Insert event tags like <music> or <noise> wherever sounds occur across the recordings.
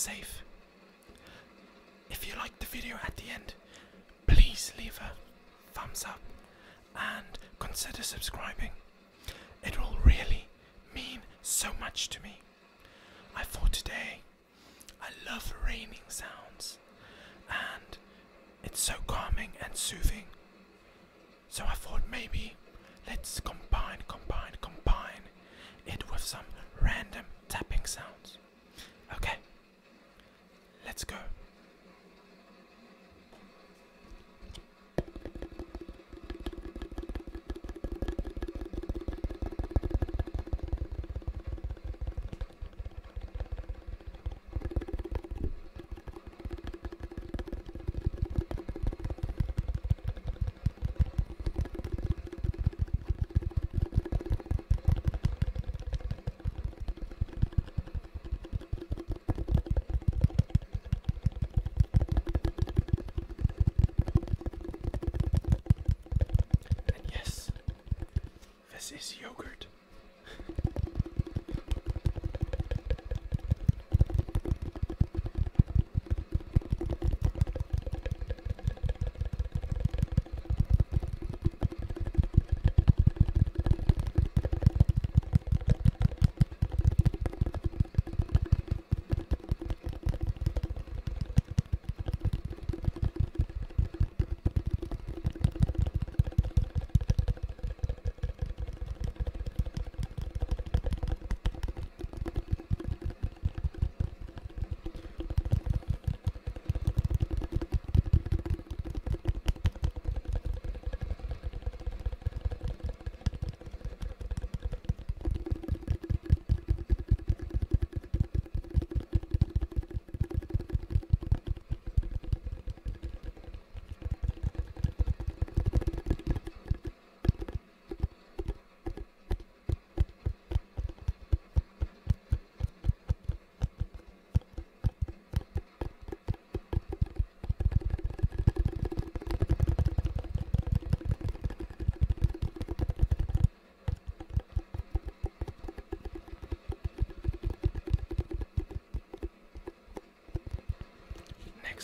safe. If you liked the video at the end, please leave a thumbs up and consider subscribing. It will really mean so much to me. I thought today I love raining sounds and it's so calming and soothing. So I thought maybe let's combine, combine, combine it with some random tapping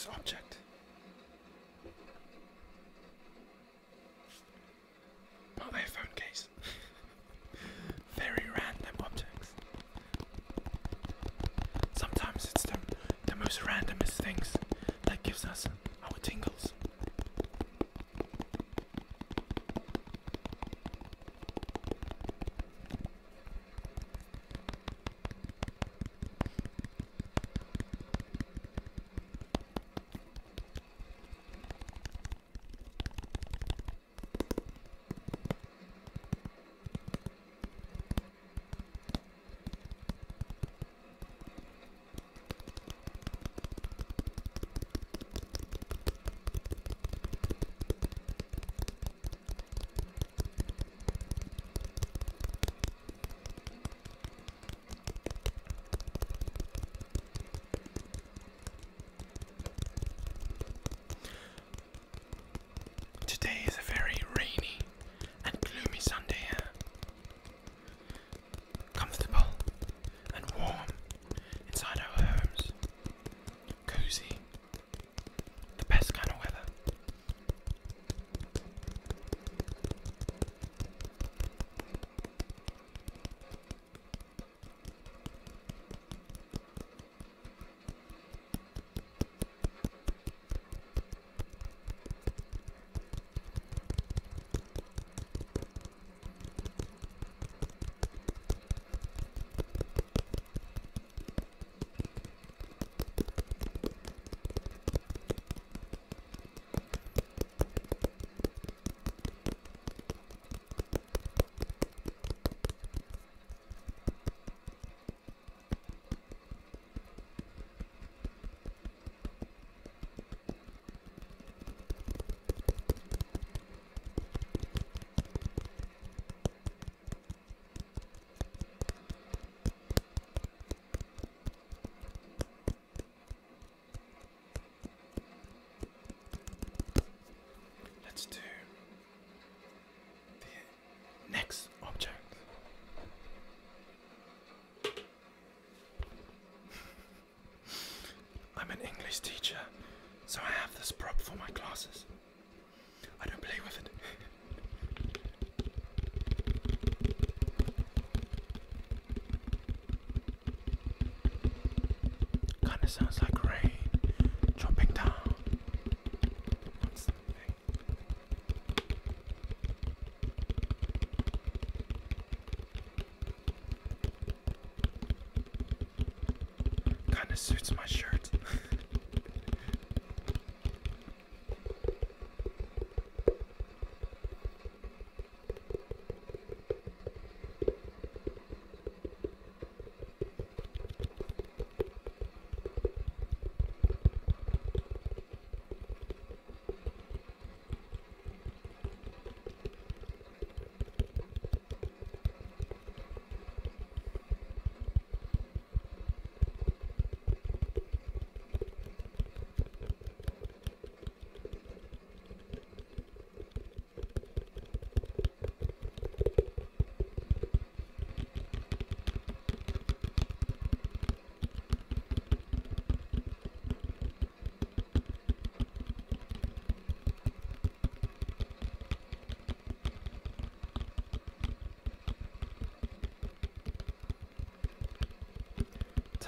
Object. Chinese teacher, so I have this prop for my classes. I don't play with it. Kinda sounds like rain dropping down on something. Kinda suits my shirt. <laughs>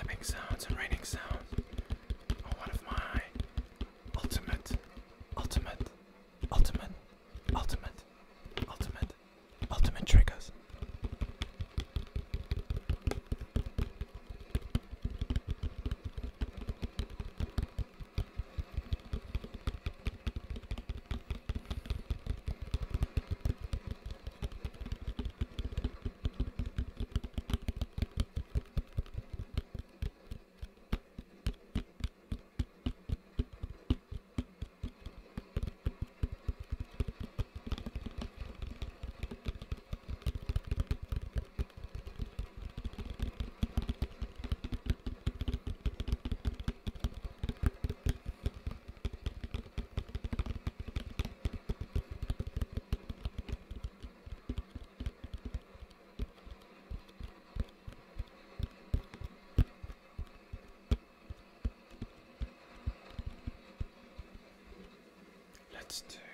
Tapping sounds and raining sounds Let's